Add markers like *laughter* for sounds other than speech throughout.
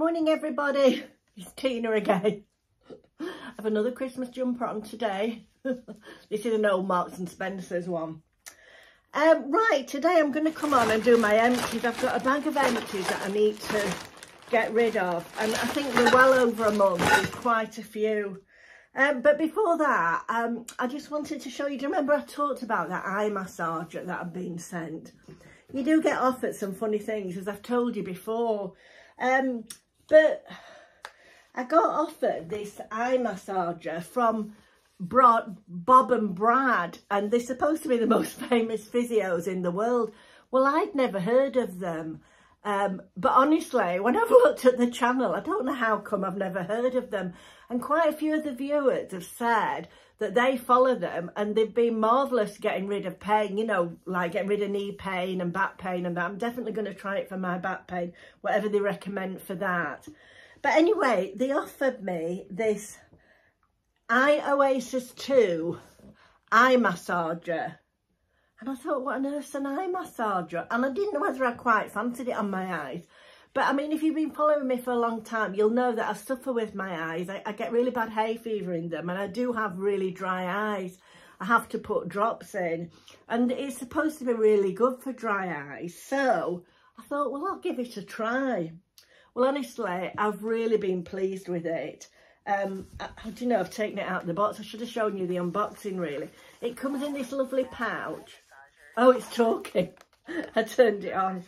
Morning everybody, it's Tina again. I have another Christmas jumper on today. *laughs* this is an old Marks and Spencer's one. Um, right, today I'm going to come on and do my empties. I've got a bag of empties that I need to get rid of. And I think they're well over a month. There's quite a few. Um, but before that, um, I just wanted to show you, do you remember I talked about that eye massager that I've been sent? You do get offered some funny things, as I've told you before. Um, but I got offered this eye massager from Bob and Brad, and they're supposed to be the most *laughs* famous physios in the world. Well, I'd never heard of them. Um, but honestly, when I've *laughs* looked at the channel, I don't know how come I've never heard of them. And quite a few of the viewers have said that they follow them and they've been marvellous getting rid of pain, you know, like getting rid of knee pain and back pain and that. I'm definitely going to try it for my back pain, whatever they recommend for that. But anyway, they offered me this Eye Oasis 2 eye massager and I thought, what on earth's an eye massager? And I didn't know whether I quite fancied it on my eyes. But I mean, if you've been following me for a long time, you'll know that I suffer with my eyes. I, I get really bad hay fever in them and I do have really dry eyes. I have to put drops in and it's supposed to be really good for dry eyes. So I thought, well, I'll give it a try. Well, honestly, I've really been pleased with it. Um, I, do you know, I've taken it out of the box. I should have shown you the unboxing, really. It comes in this lovely pouch. Oh, it's talking. *laughs* I turned it on.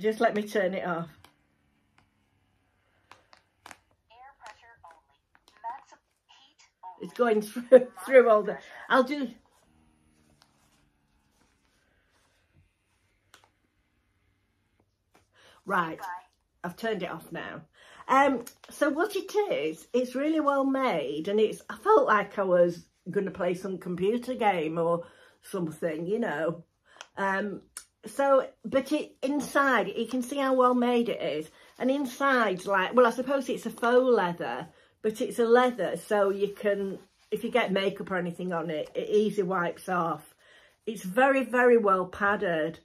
Just let me turn it off. It's going *laughs* through through all the. I'll do. Right, I've turned it off now. Um, so what it is, it's really well made, and it's. I felt like I was going to play some computer game or something, you know. Um, so, but it inside, you can see how well made it is. And inside, like, well, I suppose it's a faux leather, but it's a leather, so you can, if you get makeup or anything on it, it easily wipes off. It's very, very well padded.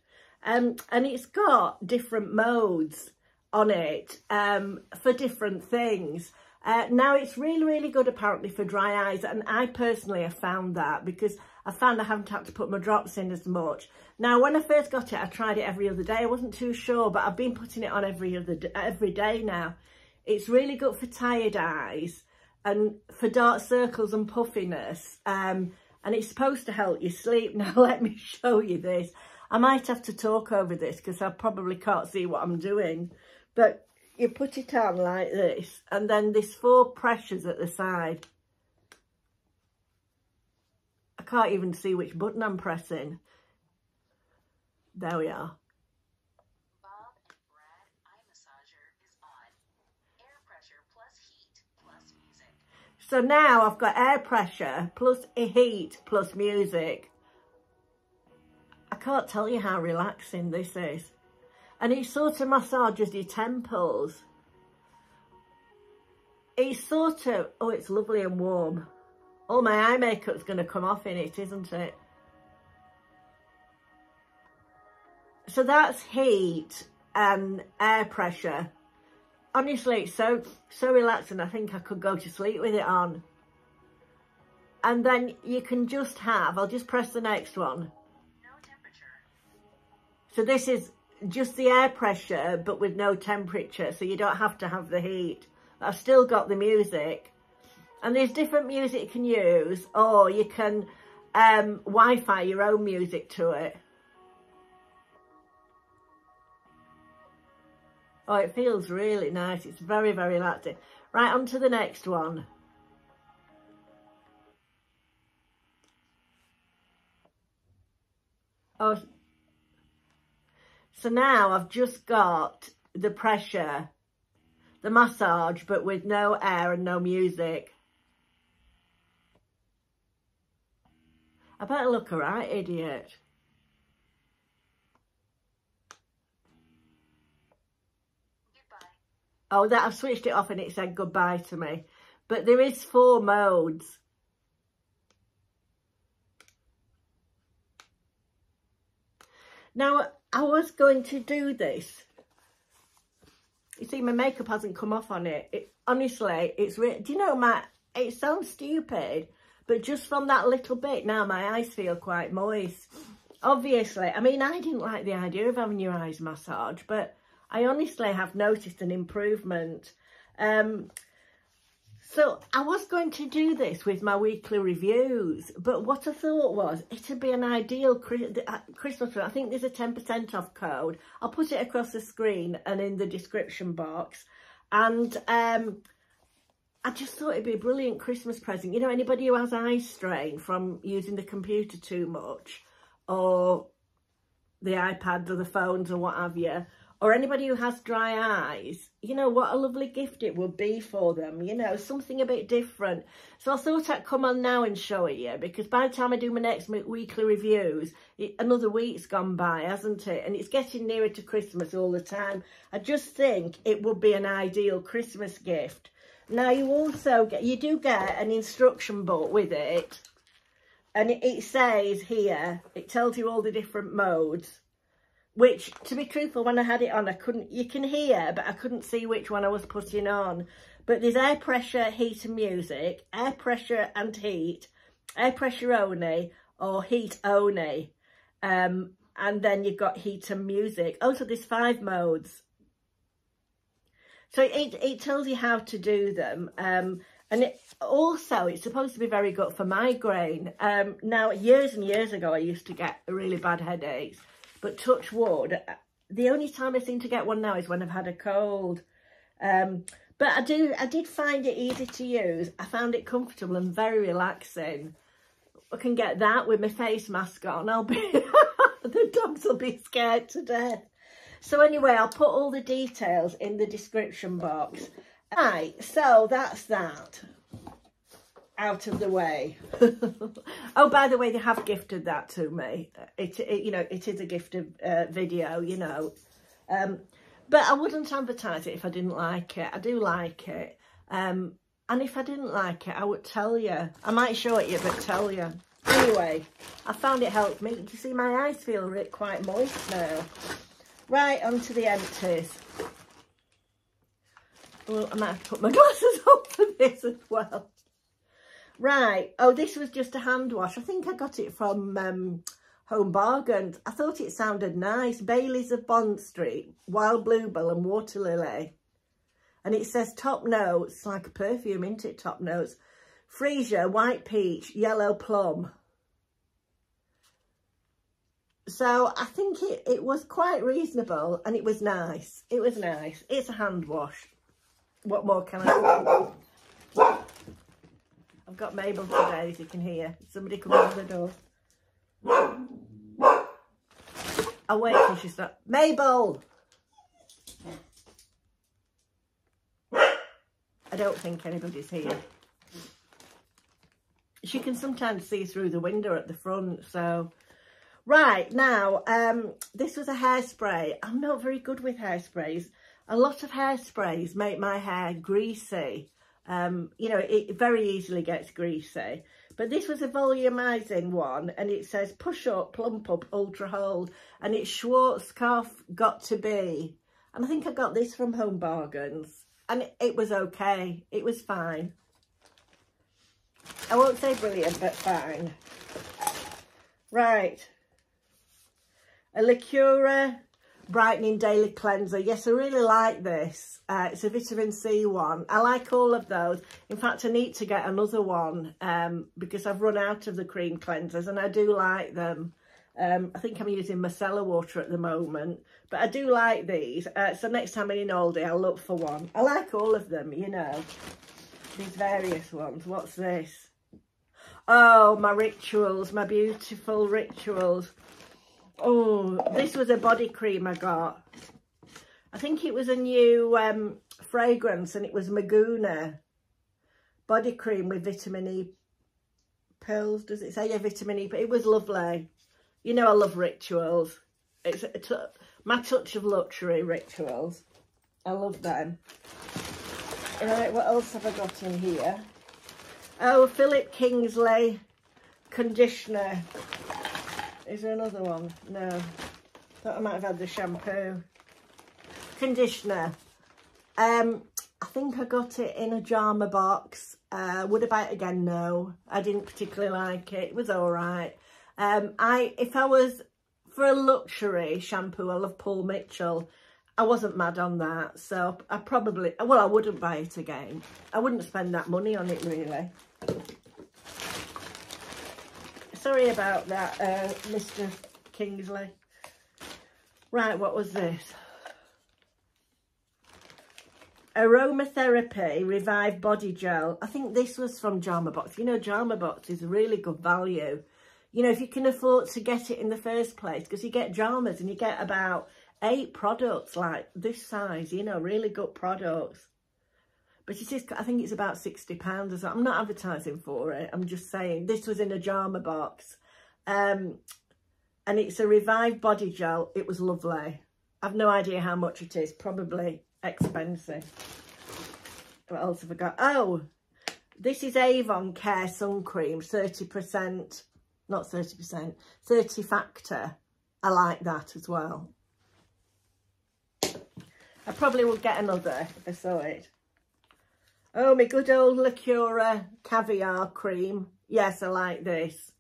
Um, and it's got different modes on it um, for different things. Uh, now, it's really, really good apparently for dry eyes. And I personally have found that because I found I haven't had to put my drops in as much. Now, when I first got it, I tried it every other day. I wasn't too sure, but I've been putting it on every other every day now. It's really good for tired eyes and for dark circles and puffiness. Um, and it's supposed to help you sleep. *laughs* Now, let me show you this. I might have to talk over this because I probably can't see what I'm doing. But you put it on like this and then there's four pressures at the side. I can't even see which button I'm pressing. There we are. So now I've got air pressure plus heat plus music. I can't tell you how relaxing this is. And it sort of massages your temples. It's sort of, oh, it's lovely and warm. All my eye makeup's going to come off in it, isn't it? So that's heat and air pressure. Honestly, it's so, so relaxing. I think I could go to sleep with it on. And then you can just have, I'll just press the next one. So this is just the air pressure, but with no temperature. So you don't have to have the heat. I've still got the music. And there's different music you can use, or you can um, Wi-Fi your own music to it. Oh, it feels really nice. It's very, very relaxing. Right, on to the next one. Oh, so now I've just got the pressure, the massage, but with no air and no music. I better look alright, idiot. Oh, that I've switched it off and it said goodbye to me. But there is four modes. Now, I was going to do this you see, my makeup hasn't come off on it. it honestly, it's do you know, my, it sounds stupid, but just from that little bit, now my eyes feel quite moist. Obviously, I mean, I didn't like the idea of having your eyes massaged, but I honestly have noticed an improvement. Um, so I was going to do this with my weekly reviews, but what I thought was it'd be an ideal uh, Christmas. I think there's a 10% off code. I'll put it across the screen and in the description box. And um, I just thought it'd be a brilliant Christmas present. You know, anybody who has eye strain from using the computer too much or the iPads or the phones or what have you, or anybody who has dry eyes, you know, what a lovely gift it would be for them, you know, something a bit different. So I thought I'd come on now and show it you because by the time I do my next weekly reviews, it, another week's gone by, hasn't it? And it's getting nearer to Christmas all the time. I just think it would be an ideal Christmas gift. Now you also get, you do get an instruction book with it. And it, it says here, it tells you all the different modes which to be truthful when I had it on I couldn't you can hear but I couldn't see which one I was putting on. But there's air pressure heat and music air pressure and heat air pressure only or heat only. Um, and then you've got heat and music. Also there's five modes. So it, it tells you how to do them um, and it, also it's supposed to be very good for migraine. Um, now years and years ago I used to get really bad headaches but touch wood, the only time I seem to get one now is when I've had a cold. Um, but I do, I did find it easy to use. I found it comfortable and very relaxing. I can get that with my face mask on. I'll be, *laughs* the dogs will be scared to death. So anyway, I'll put all the details in the description box. Right, so that's that out of the way. *laughs* oh, by the way, they have gifted that to me. It, it you know, it is a gifted uh, video, you know. Um, but I wouldn't advertise it if I didn't like it. I do like it. Um, and if I didn't like it, I would tell you. I might show it you, but tell you. Anyway, I found it helped me. You see my eyes feel quite moist now? Right, onto the empties. Well, I might have to put my *laughs* glasses on for this as well. Right. Oh, this was just a hand wash. I think I got it from um, Home Bargains. I thought it sounded nice. Bailey's of Bond Street, Wild Bluebell and Water Lily. And it says top notes, like a perfume, isn't it? Top notes. Freesia, white peach, yellow plum. So I think it, it was quite reasonable and it was nice. It was nice. It's a hand wash. What more can I I've got Mabel today, as you can hear. Somebody coming to the door. I'll wait till she stops. Mabel! I don't think anybody's here. She can sometimes see through the window at the front, so... Right, now, um, this was a hairspray. I'm not very good with hairsprays. A lot of hairsprays make my hair greasy. Um, you know, it very easily gets greasy. But this was a volumizing one and it says push up, plump up, ultra hold. And it's Schwarzkopf got2b. And I think I got this from Home Bargains. And it, it was okay. It was fine. I won't say brilliant, but fine. Right. A Lacura brightening daily cleanser. Yes i really like this. Uh, it's a vitamin c one. I like all of those. In fact i need to get another one um, because i've run out of the cream cleansers and i do like them. Um, i think i'm using micellar water at the moment but i do like these. Uh, so next time i'm in aldi i'll look for one. I like all of them you know these various ones. What's this? Oh my rituals my beautiful rituals Oh, this was a body cream I got. I think it was a new um, fragrance and it was Maguna body cream with vitamin E pills. Does it say yeah, vitamin E? But it was lovely. You know I love rituals. It's my touch of luxury rituals. I love them. Right, what else have I got in here? Oh, Philip Kingsley conditioner. Is there another one? No. Thought I might have had the shampoo. Conditioner. Um, I think I got it in a Jarma box. Uh, would I buy it again? No, I didn't particularly like it. It was all right. Um, I if I was for a luxury shampoo, I love Paul Mitchell. I wasn't mad on that, so I probably, well, I wouldn't buy it again. I wouldn't spend that money on it, really. Sorry about that, uh, Mr. Kingsley. Right, what was this? Aromatherapy Revive Body Gel. I think this was from Jarma Box. You know, Jarma Box is really good value. You know, if you can afford to get it in the first place, because you get Jarmas and you get about eight products like this size, you know, really good products. But it is, I think it's about £60 or so. I'm not advertising for it. I'm just saying this was in a Jarma box. Um, and it's a revived body gel. It was lovely. I've no idea how much it is. Probably expensive. What else have I got? Oh, this is Avon Care Sun Cream. 30%, not 30%, 30 factor. I like that as well. I probably will get another if I saw it. Oh, my good old Lacura caviar cream. Yes, I like this.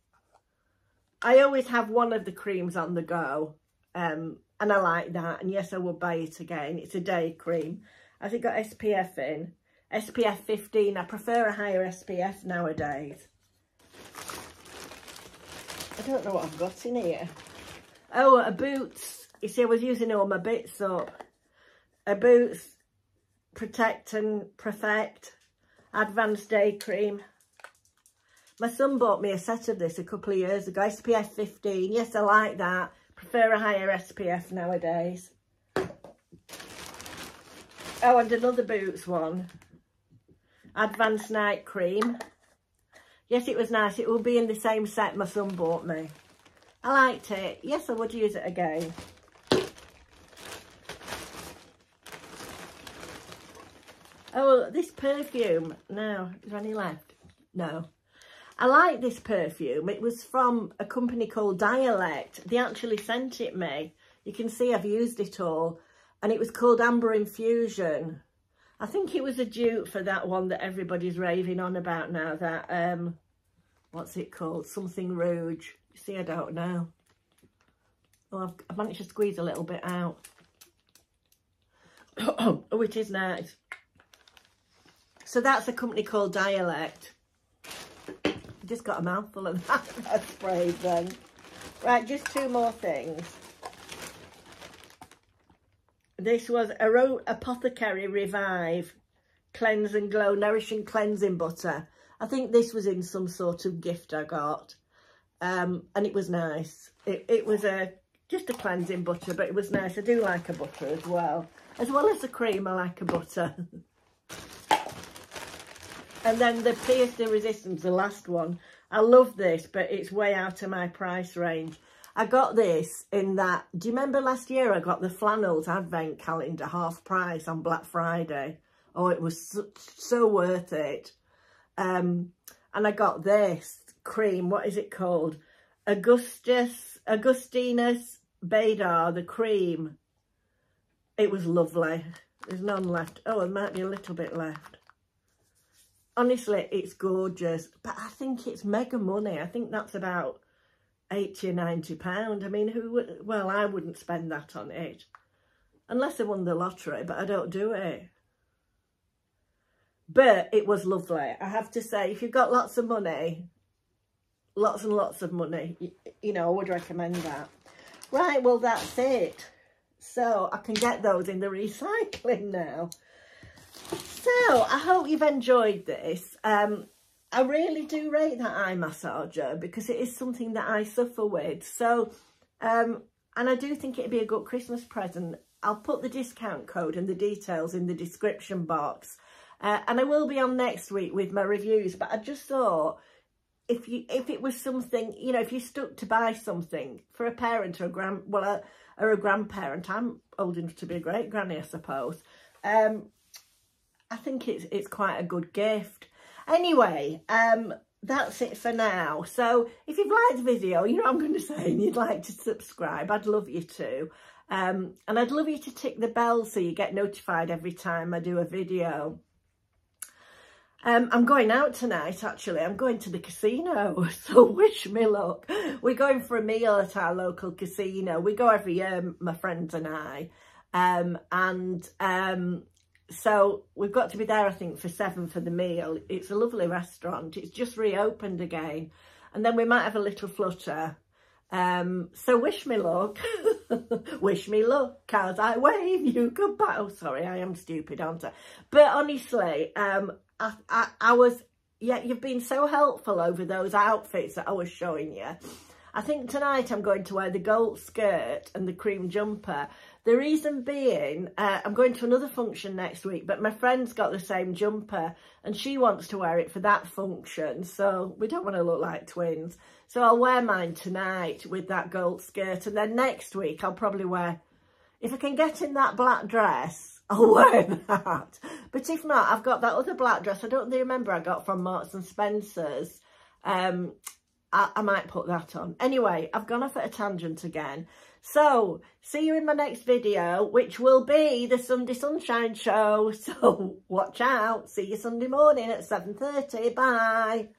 I always have one of the creams on the go. Um, and I like that. And yes, I will buy it again. It's a day cream. Has it got SPF in? SPF 15. I prefer a higher SPF nowadays. I don't know what I've got in here. Oh, a Boots. You see, I was using all my bits up a Boots Protect and Perfect Advanced Day Cream. My son bought me a set of this a couple of years ago, SPF 15. Yes, I like that. Prefer a higher SPF nowadays. Oh, and another Boots one. Advanced Night Cream. Yes, it was nice. It will be in the same set my son bought me. I liked it. Yes, I would use it again. Oh, this perfume. No, is there any left? No. I like this perfume. It was from a company called Dialect. They actually sent it me. You can see I've used it all. And it was called Amber Infusion. I think it was a dupe for that one that everybody's raving on about now. That, um, what's it called? Something Rouge. You see, I don't know. Oh, I've, I've managed to squeeze a little bit out. *coughs* oh, it is nice. So that's a company called Dialect. *coughs* Just got a mouthful of *laughs* that, spray then. Right, just two more things. This was Aro Apothecary Revive Cleanse and Glow Nourishing Cleansing Butter. I think this was in some sort of gift I got. Um, and it was nice. It, it was a just a cleansing butter, but it was nice. I do like a butter as well. As well as the cream, I like a butter. *laughs* And then the Pierce Resistance, the last one. I love this, but it's way out of my price range. I got this in that, do you remember last year I got the Flannels Advent Calendar half price on Black Friday? Oh, it was so, so worth it. Um, and I got this cream, what is it called? Augustus, Augustinus Bader, the cream. It was lovely. There's none left. Oh, there might be a little bit left honestly, it's gorgeous. But I think it's mega money. I think that's about 80 or 90 pound. I mean, who would, well, I wouldn't spend that on it. Unless I won the lottery, but I don't do it. But it was lovely. I have to say, if you've got lots of money, lots and lots of money, you, you know, I would recommend that. Right, well, that's it. So I can get those in the *laughs* recycling now. So, I hope you've enjoyed this. Um, I really do rate that eye massager because it is something that I suffer with. So, um, and I do think it'd be a good Christmas present. I'll put the discount code and the details in the description box. Uh, and I will be on next week with my reviews. But I just thought, if you if it was something, you know, if you stuck to buy something for a parent or a grand, well, a, or a grandparent, I'm old enough to be a great granny, I suppose. Um, I think it's it's quite a good gift. Anyway, um, that's it for now. So if you've liked the video, you know I'm going to say, and you'd like to subscribe, I'd love you to. Um, and I'd love you to tick the bell so you get notified every time I do a video. Um, I'm going out tonight, actually. I'm going to the casino, *laughs* so wish me luck. We're going for a meal at our local casino. We go every year, my friends and I. Um, and um, so we've got to be there, I think, for seven for the meal. It's a lovely restaurant. It's just reopened again. And then we might have a little flutter. Um, so wish me luck. *laughs* wish me luck as I wave you goodbye. Oh, sorry, I am stupid, aren't I? But honestly, um, I, I, I was, yeah, you've been so helpful over those outfits that I was showing you. I think tonight I'm going to wear the gold skirt and the cream jumper. The reason being, uh, I'm going to another function next week, but my friend's got the same jumper and she wants to wear it for that function. So we don't want to look like twins. So I'll wear mine tonight with that gold skirt. And then next week I'll probably wear, if I can get in that black dress, *laughs* I'll wear that. But if not, I've got that other black dress. I don't remember I got from Marks and Spencer's. Um, I, I might put that on. Anyway, I've gone off at a tangent again. So, see you in my next video, which will be the Sunday Sunshine Show. *laughs* So, watch out. See you Sunday morning at 7.30. Bye.